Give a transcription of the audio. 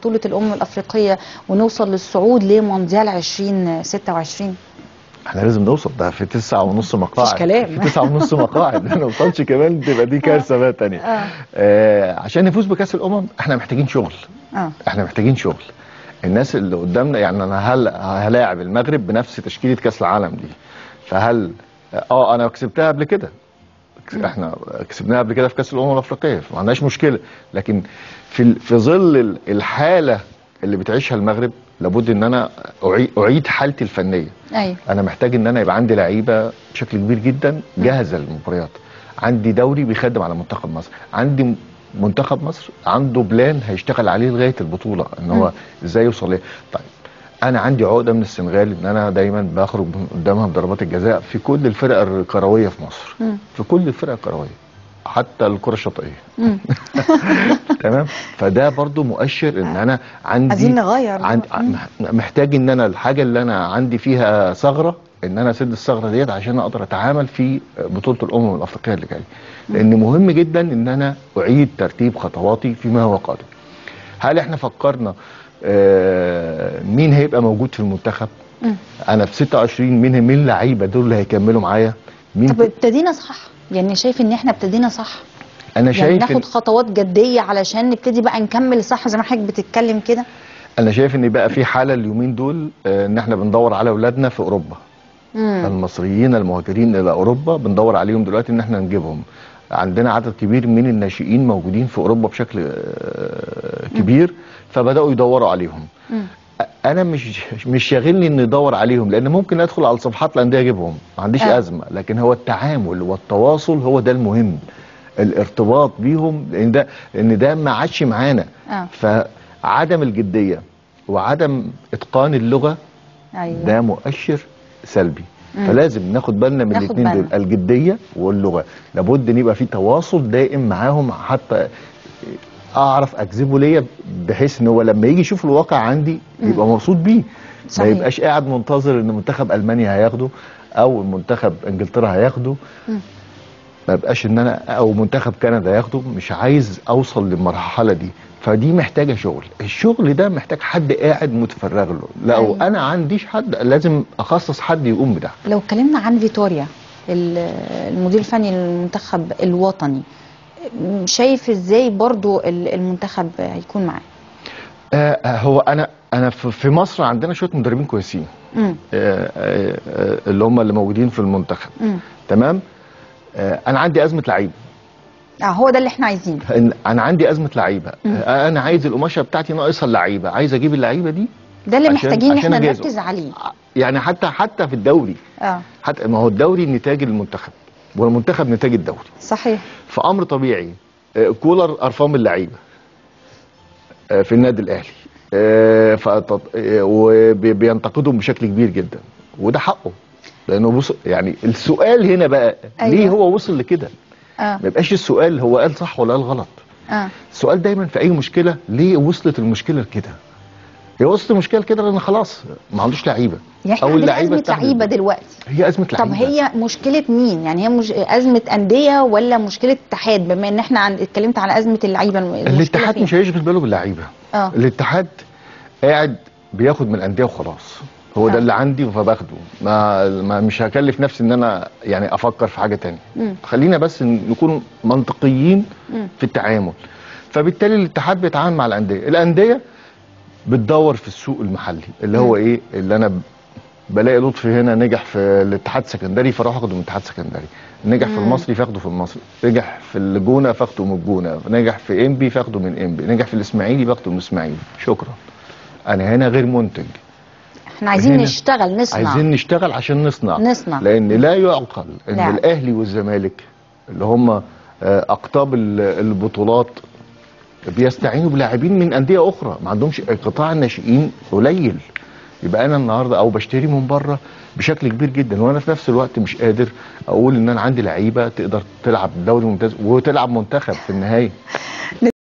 بطولة الأمم الأفريقية ونوصل للصعود لمونديال 2026 إحنا لازم نوصل ده في تسعة ونص مقاعد. كلام. في تسعة ونص مقاعد. ما نوصلش كمان تبقى دي كارثة بقى تانية. آه. آه عشان نفوز بكأس الأمم إحنا محتاجين شغل. آه. إحنا محتاجين شغل. الناس اللي قدامنا يعني أنا هل هلاعب المغرب بنفس تشكيلة كأس العالم دي. فهل آه أنا كسبتها قبل كده. إحنا كسبناها قبل كده في كأس الأمم الأفريقية فما عندناش مشكلة. لكن في في ظل ال- الحالة اللي بتعيشها المغرب لابد إن أنا أعيد حالتي الفنية. أيوه. أنا محتاج إن أنا يبقى عندي لعيبة بشكل كبير جدا جاهزة للمباريات. عندي دوري بيخدم على منتخب مصر. عندي منتخب مصر عنده بلان هيشتغل عليه لغاية البطولة إن هو إزاي يوصل ليه. طيب أنا عندي عقدة من السنغال إن أنا دايما بخرج من قدامها بضربات الجزاء في كل الفرق الكروية في مصر مم. في كل الفرق الكروية حتى الكرة الشاطئية. تمام فده برضو مؤشر إن أنا عندي عايزين نغير. عند مم. محتاج إن أنا الحاجة اللي أنا عندي فيها ثغرة إن أنا أسد الثغرة ديت عشان أقدر أتعامل في بطولة الأمم الأفريقية اللي جاية لأن مهم جدا إن أنا أعيد ترتيب خطواتي فيما هو قادم هل إحنا فكرنا مين هيبقى موجود في المنتخب؟ مم. أنا في 26 مين مين اللعيبة دول اللي هيكملوا معايا؟ مين طب ابتدينا صح. يعني شايف إن إحنا ابتدينا صح. أنا يعني شايف إن ناخد خطوات جدية علشان نبتدي بقى نكمل صح زي ما حضرتك بتتكلم كده؟ أنا شايف إن بقى في حالة اليومين دول آه، إن إحنا بندور على أولادنا في أوروبا. مم. المصريين المهاجرين إلى أوروبا بندور عليهم دلوقتي إن إحنا نجيبهم. عندنا عدد كبير من الناشئين موجودين في أوروبا بشكل آه، كبير. فبدأوا يدوروا عليهم مم. أنا مش مش شاغلني ان أدور عليهم لأن ممكن أدخل على صفحات الانديه أجيبهم ما عنديش آه. أزمة لكن هو التعامل والتواصل هو ده المهم الارتباط بيهم لأن ده لأن ده ما عادش معانا آه. فعدم الجدية وعدم إتقان اللغة أيوه ده مؤشر سلبي مم. فلازم ناخد بالنا من الاثنين دول. الجدية واللغة لابد إن يبقى في تواصل دائم معاهم حتى اعرف اجذبه ليا بحيث ان هو لما يجي يشوف الواقع عندي يبقى مبسوط بيه. ما صحيح. يبقاش قاعد منتظر ان منتخب ألمانيا هياخده أو منتخب انجلترا هياخده. ما يبقاش ان أنا أو منتخب كندا ياخده مش عايز اوصل للمرحلة دي. فدي محتاجة شغل. الشغل ده محتاج حد قاعد متفرغ له. لو أيوة. أنا عنديش حد لازم اخصص حد يقوم بده. لو اتكلمنا عن فيتوريا ال- المدير الفني للمنتخب الوطني شايف إزاي برضو ال- المنتخب هيكون معاه؟ آه آه، هو أنا أنا في مصر عندنا شوية مدربين كويسين. آه اللي هم اللي موجودين في المنتخب. مم. تمام؟ أنا عندي أزمة لعيبة. آه هو ده اللي إحنا عايزينه. أنا عندي أزمة لعيبة. أنا عايز القماشة بتاعتي ناقصها اللعيبة. عايز أجيب اللعيبة دي ده اللي عشان- محتاجين إحنا. نركز عليه. يعني حتى حتى في الدوري. آه. حتى ما هو الدوري نتاج المنتخب. والمنتخب نتاج الدوري. صحيح. فأمر طبيعي آه، كولر قرفان من اللعيبة آه، في النادي الأهلي آه، آه، وبينتقدهم بشكل كبير جدا وده حقه. لأنه بص يعني السؤال هنا بقى أيوة. ليه هو وصل لكده؟ آه. ما يبقاش السؤال هو قال صح ولا قال غلط. آه. السؤال دايما في أي مشكلة ليه وصلت المشكلة لكده؟ هي وصلت المشكلة لكده لأن خلاص ما عندوش لعيبة. يعني إحنا عندنا أزمة لعيبة دلوقتي. هي أزمة لعيبة. طب هي مشكلة مين؟ يعني هي مش أزمة أندية ولا مشكلة اتحاد؟ بما إن إحنا عن... اتكلمت على أزمة اللعيبة الاتحاد؟ مش هيشغل باله باللعيبة. آه. الاتحاد قاعد بياخد من الأندية وخلاص. هو آه. ده اللي عندي فباخده. ما, ما مش هكلف نفسي إن أنا يعني أفكر في حاجة تانية. مم. خلينا بس نكون منطقيين مم. في التعامل. فبالتالي الاتحاد بيتعامل مع الأندية. الأندية بتدور في السوق المحلي اللي هو إيه؟ اللي أنا بلاقي لطفي هنا نجح في الاتحاد السكندري فاروح اخده من الاتحاد السكندري. نجح في. المصري فاخده في المصري. نجح في الجونة فاخده من الجونة. نجح في انبي فاخده من انبي نجح في الإسماعيلي فاخده من الإسماعيلي. شكرا. أنا هنا غير منتج. إحنا عايزين نشتغل نصنع. عايزين نشتغل عشان نصنع. نصنع. لأن لا يعقل إن نعم. الأهلي والزمالك اللي هم آه، أقطاب ال- البطولات بيستعينوا بلاعبين من أندية أخرى. ما عندهمش قطاع الناشئين قليل. يبقى أنا النهارده أو بشتري من بره بشكل كبير جدا وأنا في نفس الوقت مش قادر أقول إن أنا عندي لعيبة تقدر تلعب دوري ممتاز وتلعب منتخب في النهايه